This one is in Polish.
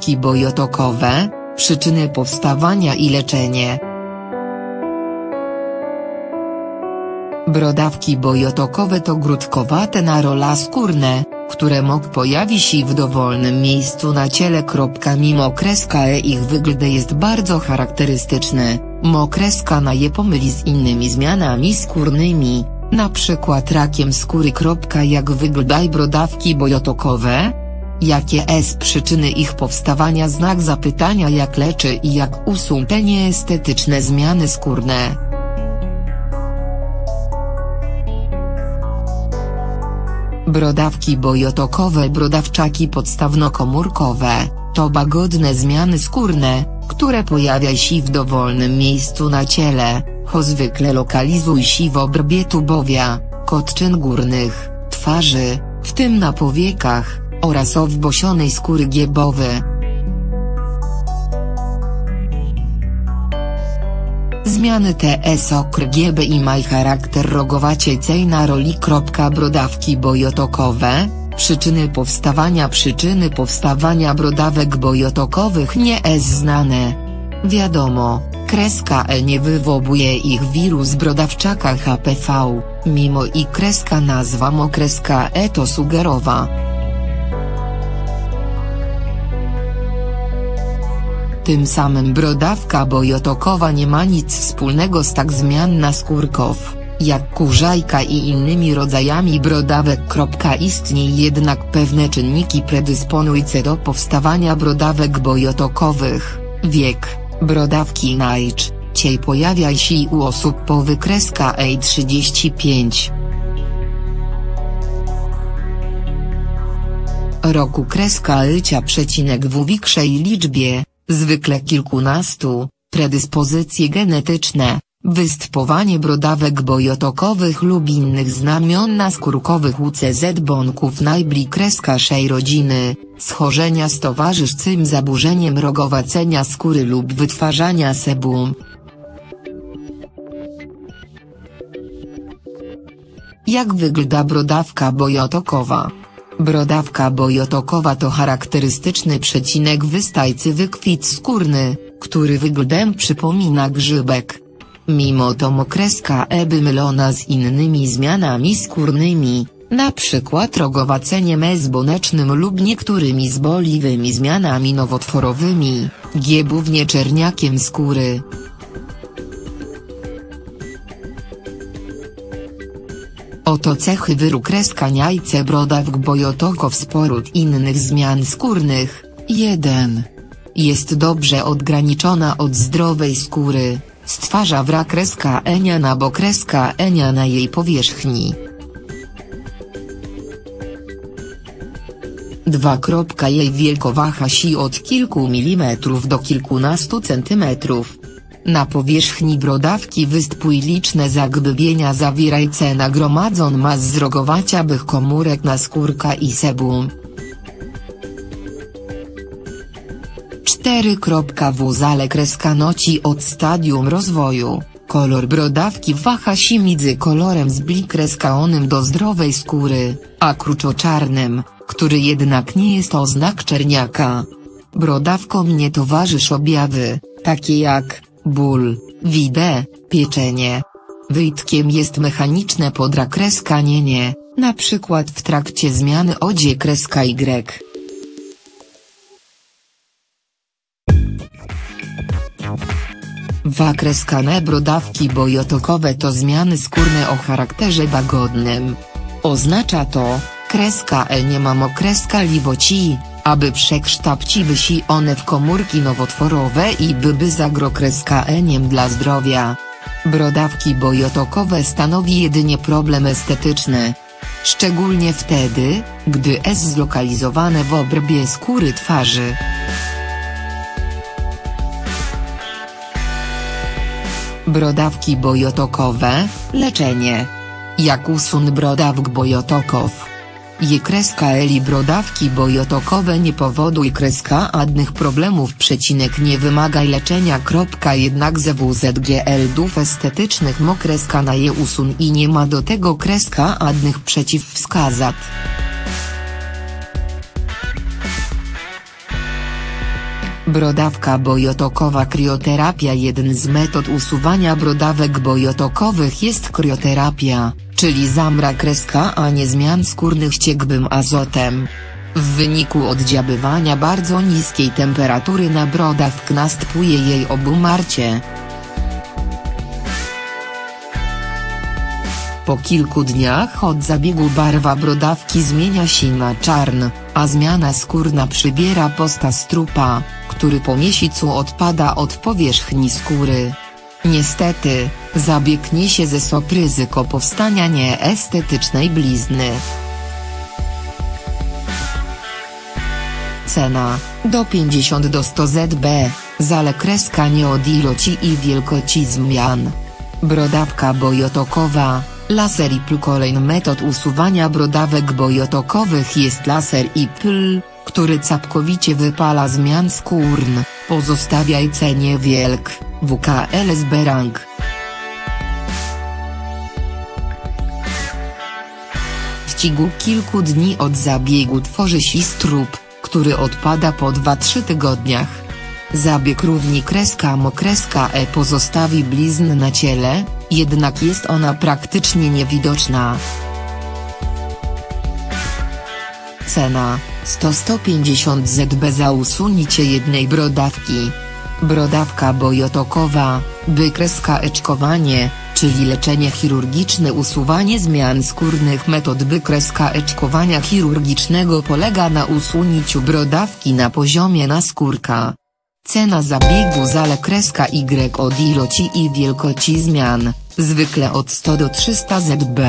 brodawki bojotokowe, przyczyny powstawania i leczenie. Brodawki bojotokowe to grudkowate narola skórne, które mógł pojawić się w dowolnym miejscu na ciele. Mimo kreska e ich wygląd jest bardzo charakterystyczny, mokreska na je pomyli z innymi zmianami skórnymi, na przykład rakiem skóry. Jak wyglądają brodawki bojotokowe? Jakie jest przyczyny ich powstawania znak zapytania jak leczy i jak usuń te nieestetyczne zmiany skórne. Brodawki bojotokowe Brodawczaki podstawno-komórkowe, to łagodne zmiany skórne, które pojawiają się w dowolnym miejscu na ciele, ho zwykle lokalizuj się w obrobie tubowia, kotczyn górnych, twarzy, w tym na powiekach, oraz owbosionej skóry giebowy. Zmiany TS GB i maj charakter rogowaciej na roli. Brodawki bojotokowe, przyczyny powstawania Przyczyny powstawania brodawek bojotokowych nie jest znane. Wiadomo, kreska E nie wywołuje ich wirus brodawczaka HPV, mimo i kreska nazwa mokreska E to sugerowa. Tym samym brodawka bojotokowa nie ma nic wspólnego z tak zmianna skórków, jak kurzajka i innymi rodzajami brodawek. Istnieją jednak pewne czynniki predysponujące do powstawania brodawek bojotokowych, wiek, brodawki najczęściej pojawia się u osób po wykreska A35. roku kreska lycia przecinek w większej liczbie, zwykle kilkunastu, predyspozycje genetyczne, występowanie brodawek bojotokowych lub innych znamion naskórkowych UCZ bąków najbliższej rodziny, schorzenia z towarzyszącym zaburzeniem rogowacenia skóry lub wytwarzania sebum. Jak wygląda brodawka bojotokowa? Brodawka bojotokowa to charakterystyczny przecinek wystajcy wykwit skórny, który wyglądem przypomina grzybek. Mimo to mokreska eby mylona z innymi zmianami skórnymi, przykład rogowaceniem ezbonecznym lub niektórymi zboliwymi zmianami nowotworowymi, giebównie czerniakiem skóry. Oto cechy wyrukres-kaniajce brodawk bojotokow sporód innych zmian skórnych, 1. Jest dobrze odgraniczona od zdrowej skóry, stwarza wrakreska enia na bokreska enia na jej powierzchni. 2. Jej wielkowaha si od kilku milimetrów do kilkunastu centymetrów. Na powierzchni brodawki występują liczne zagłębienia zawierające nagromadzon mas zrogowaciabych komórek na skórka i sebum. 4. W zale kreska noci od stadium rozwoju, kolor brodawki waha się między kolorem zblikreskaonym do zdrowej skóry, a kruczoczarnym, który jednak nie jest oznak czerniaka. Brodawkom nie towarzysz objawy, takie jak ból, widę, pieczenie. Wyjtkiem jest mechaniczne podrakreskanienie, na przykład w trakcie zmiany odzie kreska Y. Wakreskane brodawki bojotokowe to zmiany skórne o charakterze łagodnym. Oznacza to, kreska L nie ma mokreska liwoci, aby przekształciły się one w komórki nowotworowe i byby zagrokreskaniem dla zdrowia. Brodawki bojotokowe stanowi jedynie problem estetyczny. Szczególnie wtedy, gdy jest zlokalizowane w obrębie skóry twarzy. Brodawki bojotokowe, leczenie. Jak usun brodawk bojotokow je kreska eli brodawki bojotokowe nie powoduj kreska adnych problemów przecinek nie wymaga leczenia. Kropka jednak ZWZGL dów estetycznych mokreska na je usun i nie ma do tego kreska adnych przeciwwskazat. Brodawka bojotokowa Krioterapia Jeden z metod usuwania brodawek bojotokowych jest krioterapia, czyli zamra kreska a nie zmian skórnych ciekłym azotem. W wyniku oddziabywania bardzo niskiej temperatury na brodawk następuje jej obumarcie. Po kilku dniach od zabiegu barwa brodawki zmienia się na czarn, a zmiana skórna przybiera postać trupa, który po miesiącu odpada od powierzchni skóry. Niestety, zabieg niesie ze sobą ryzyko powstania nieestetycznej blizny. Cena, do 50 do 100 zb, zale kreska nie od ilości i wielkości zmian. Brodawka bojotokowa, laser IPL Kolejny metod usuwania brodawek bojotokowych jest laser IPL, który całkowicie wypala zmian skórn, pozostawiaj niewielk, WKLS Berang. W ciągu kilku dni od zabiegu tworzy się strup, który odpada po 2-3 tygodniach. Zabieg równi kreska mokreska E pozostawi blizn na ciele, jednak jest ona praktycznie niewidoczna. Cena, 100-150 zb za usunięcie jednej brodawki. Brodawka bojotokowa, wykreska eczkowanie, czyli leczenie chirurgiczne usuwanie zmian skórnych Metod wykreska eczkowania chirurgicznego polega na usunięciu brodawki na poziomie naskórka. Cena zabiegu zale kreska Y od ilości i wielkości zmian, zwykle od 100 do 300 zb.